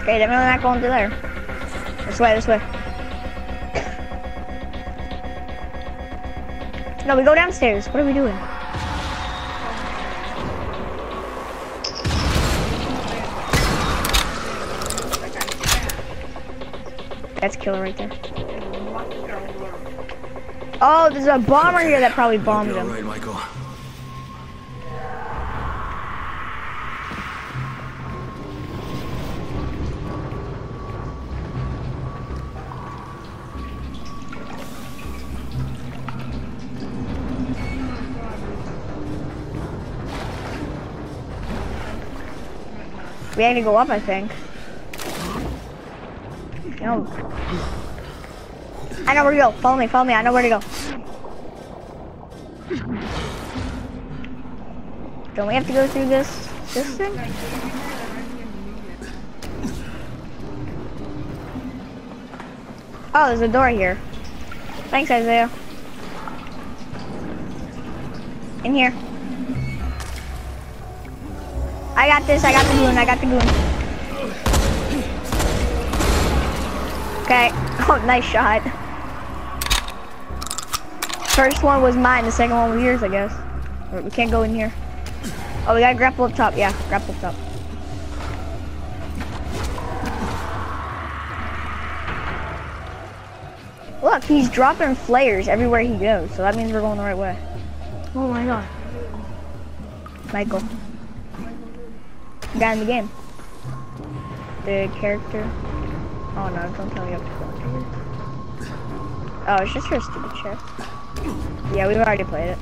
Okay, definitely not going to there. This way, this way. No, we go downstairs. What are we doing? That's killer right there. Oh, there's a bomber here that probably bombed him. right, Michael. We had to go up, I think. No. I know where to go. Follow me, follow me. I know where to go. Don't we have to go through this this thing? Oh, there's a door here. Thanks, Isaiah. In here. I got this, I got the balloon, I got the balloon. Okay. Oh, nice shot. First one was mine, the second one was yours, I guess. We can't go in here. Oh, we gotta grapple up top. Yeah, grapple up top. Look, he's dropping flares everywhere he goes, so that means we're going the right way. Oh my god. Michael. Guy in the game. The character. Oh no, don't tell me you have to go here. Oh, it's just your stupid chest. Yeah, we've already played it.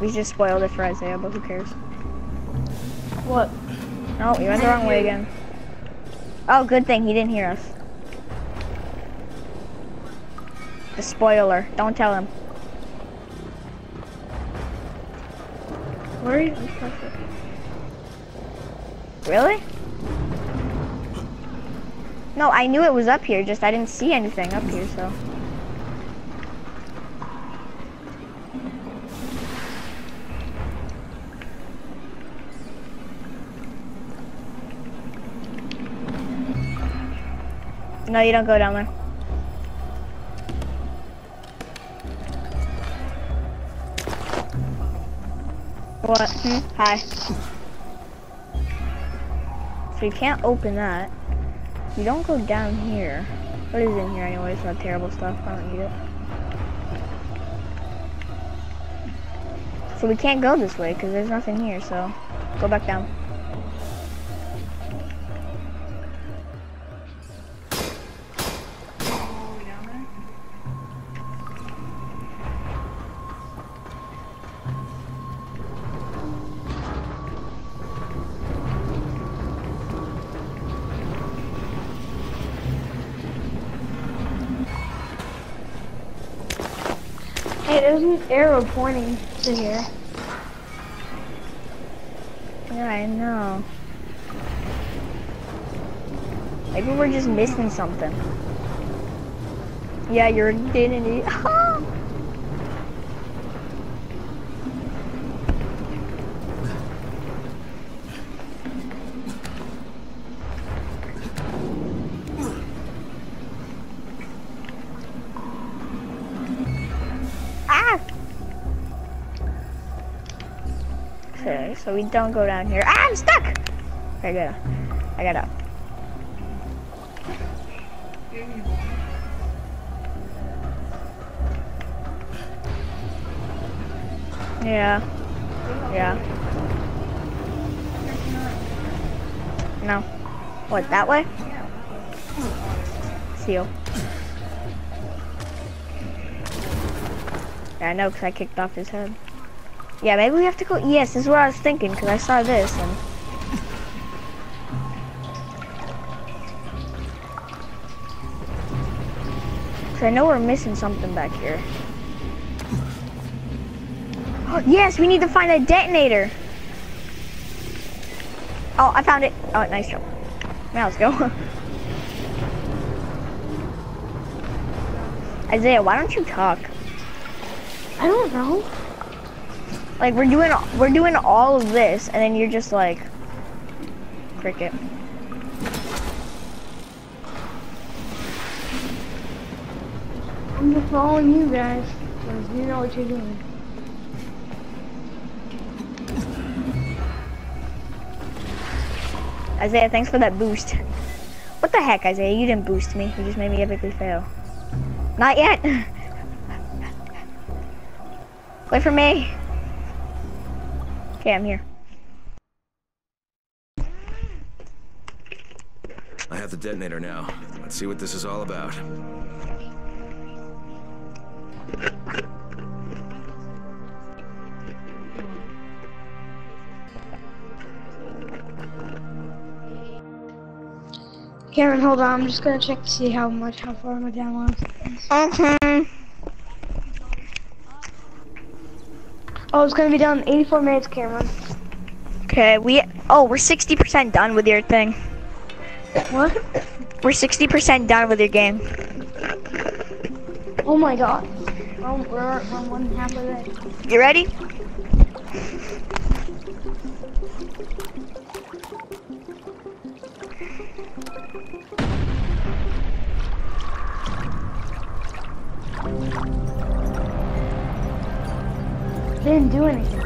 We just spoiled it for Isaiah, but who cares? What? No, we went the wrong way again. Oh, good thing he didn't hear us. The spoiler. Don't tell him. Where are you? Really? No, I knew it was up here, just I didn't see anything up here, so. No, you don't go down there. What? Hmm? Hi. So you can't open that. You don't go down here. What is in here anyway? It's not terrible stuff. I don't need it. So we can't go this way because there's nothing here, so go back down. Hey, there's an arrow pointing to here. Yeah, I know. Maybe we're just missing something. Yeah, you're identity. So we don't go down here. Ah, I'm stuck! Okay, good. I got up. Yeah. Yeah. No. What, that way? Seal. Yeah, I know, because I kicked off his head. Yeah, maybe we have to go. Yes, this is what I was thinking, because I saw this and. Cause I know we're missing something back here. Oh, yes, we need to find a detonator. Oh, I found it. Oh, nice job. Now let's go. Isaiah, why don't you talk? I don't know. Like we're doing we're doing all of this, and then you're just like cricket. I'm just following you guys. Because you know what you're doing. Isaiah, thanks for that boost. What the heck, Isaiah? You didn't boost me. You just made me epically fail. Not yet. Wait for me. Okay, I'm here. I have the detonator now. Let's see what this is all about. Cameron, hold on. I'm just gonna check to see how much, how far my download is. Okay. Oh, it's gonna be done in 84 minutes, Cameron. Okay, we oh we're sixty percent done with your thing. What? We're sixty percent done with your game. Oh my god. We're, we're, we're one half of it. You ready? Didn't do anything.